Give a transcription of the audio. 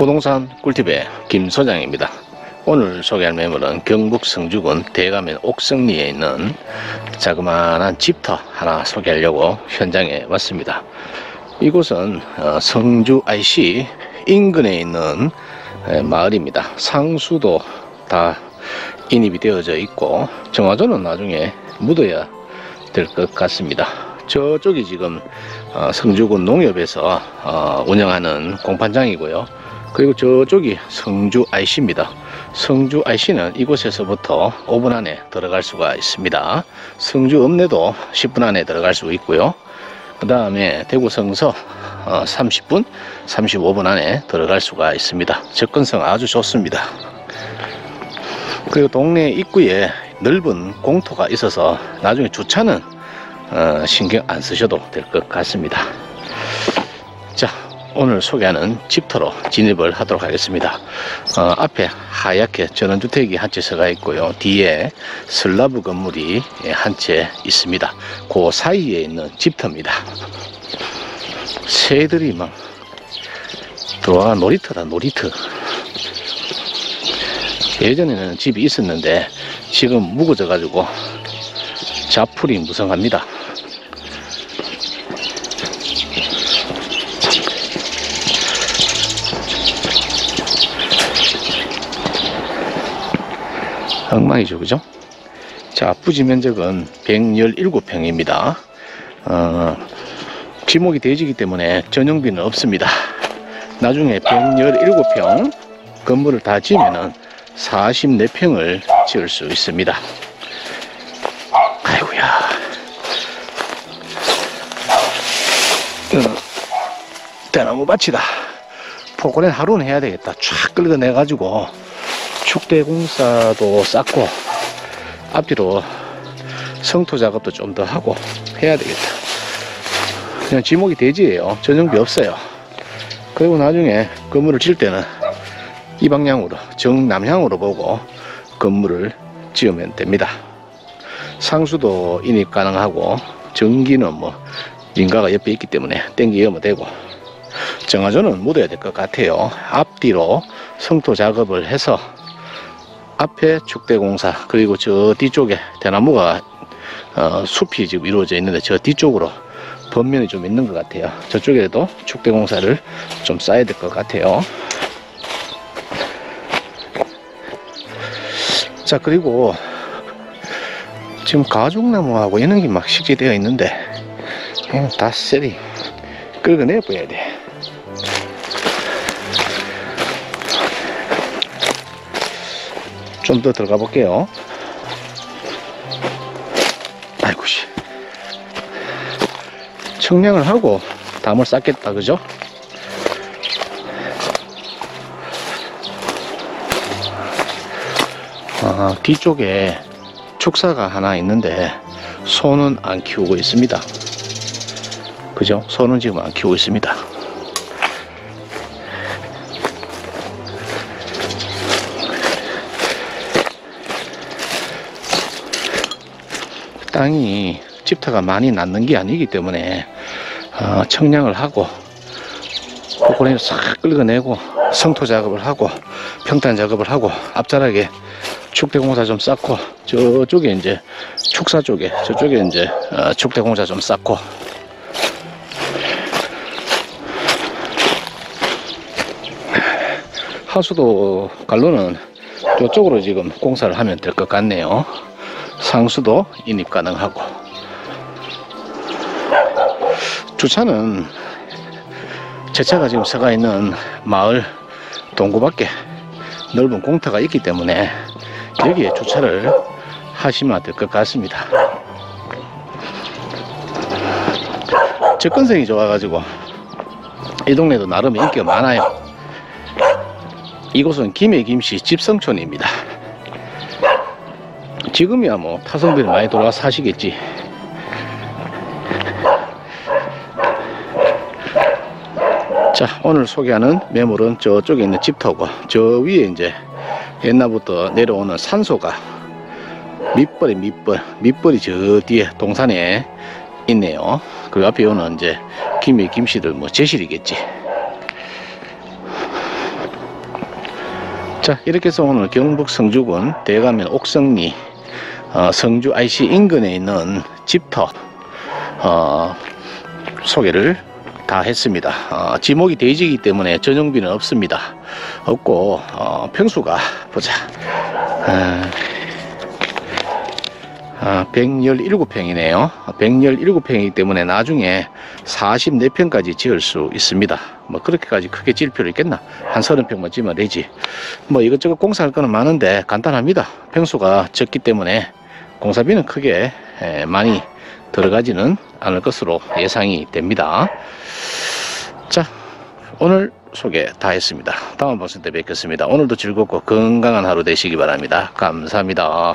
부동산 꿀팁의 김 소장입니다. 오늘 소개할 매물은 경북 성주군 대가면 옥성리에 있는 자그마한 집터 하나 소개하려고 현장에 왔습니다. 이곳은 어, 성주 IC 인근에 있는 에, 마을입니다. 상수도 다 인입이 되어져 있고 정화조는 나중에 묻어야 될 것 같습니다. 저쪽이 지금 어, 성주군 농협에서 어, 운영하는 공판장이고요. 그리고 저쪽이 성주 IC입니다. 성주 IC는 이곳에서부터 5분 안에 들어갈 수가 있습니다. 성주 읍내도 10분 안에 들어갈 수 있고요. 그 다음에 대구 성서 어, 30분, 35분 안에 들어갈 수가 있습니다. 접근성 아주 좋습니다. 그리고 동네 입구에 넓은 공터가 있어서 나중에 주차는 어, 신경 안 쓰셔도 될 것 같습니다. 자, 오늘 소개하는 집터로 진입을 하도록 하겠습니다. 어, 앞에 하얗게 전원주택이 한 채 서가 있고요. 뒤에 슬라브 건물이 한 채 있습니다. 그 사이에 있는 집터입니다. 새들이 막 들어와 놀이터다 놀이터. 예전에는 집이 있었는데 지금 묵어져 가지고 자풀이 무성합니다. 엉망이죠, 그죠? 자, 부지 면적은 117평입니다. 어, 지목이 대지기 때문에 전용비는 없습니다. 나중에 117평 건물을 다 지으면은 44평을 지을 수 있습니다. 아이고야. 어, 대나무 밭이다. 포고는 하루는 해야 되겠다. 쫙 긁어내가지고 축대 공사도 쌓고 앞뒤로 성토 작업도 좀 더 하고 해야 되겠다. 그냥 지목이 대지예요. 전용비 없어요. 그리고 나중에 건물을 질 때는 이 방향으로 정남향으로 보고 건물을 지으면 됩니다. 상수도 인입 가능하고 전기는 뭐 인가가 옆에 있기 때문에 땡기면 되고 정화조는 묻어야 될 것 같아요. 앞뒤로 성토 작업을 해서 앞에 축대공사 그리고 저 뒤쪽에 대나무가 어, 숲이 지금 이루어져 있는데 저 뒤쪽으로 번면이 좀 있는 것 같아요. 저쪽에도 축대공사를 좀 쌓아야 될 것 같아요. 자 그리고 지금 가죽나무하고 이런 게 막 식재되어 있는데 그냥 다 셀이 긁어내 버려야 돼. 좀 더 들어가 볼게요. 아이고 씨. 청량을 하고 담을 쌓겠다 그죠? 아, 뒤쪽에 축사가 하나 있는데 소는 안 키우고 있습니다. 그죠? 소는 지금 안 키우고 있습니다. 땅이 집터가 많이 낳는 게 아니기 때문에 어, 청량을 하고 포크레인을 싹 긁어내고 성토 작업을 하고 평탄 작업을 하고 앞자락에 축대공사 좀 쌓고 저쪽에 이제 축사 쪽에 저쪽에 이제 어, 축대공사 좀 쌓고 하수도 갈로는 이쪽으로 지금 공사를 하면 될 것 같네요. 상수도 인입 가능하고 주차는 제 차가 지금 서가 있는 마을 동구밖에 넓은 공터가 있기 때문에 여기에 주차를 하시면 될 것 같습니다. 접근성이 좋아가지고 이 동네도 나름 인기가 많아요. 이곳은 김해 김씨 집성촌입니다. 지금이야 뭐 타성비를 많이 돌아와 사시겠지. 자 오늘 소개하는 매물은 저쪽에 있는 집터고 저 위에 이제 옛날부터 내려오는 산소가 밑벌이 밑벌 밑벌이 저 뒤에 동산에 있네요 그 앞에 오는 이제 김해 김씨들 뭐 제실이겠지 자 이렇게 해서 오늘 경북 성주군 대가면 옥성리 어, 성주 IC 인근에 있는 집터 어, 소개를 다 했습니다. 어, 지목이 돼지이기 때문에 전용비는 없습니다. 없고 어, 평수가 보자. 아, 아, 117평이네요. 117평이기 때문에 나중에 44평까지 지을 수 있습니다. 뭐 그렇게까지 크게 지을 필요 있겠나? 한 30평만 지으면 되지. 뭐 이것저것 공사할 거는 많은데 간단합니다. 평수가 적기 때문에 공사비는 크게 에, 많이 들어가지는 않을 것으로 예상이 됩니다. 자, 오늘 소개 다 했습니다. 다음 방송 때 뵙겠습니다. 오늘도 즐겁고 건강한 하루 되시기 바랍니다. 감사합니다.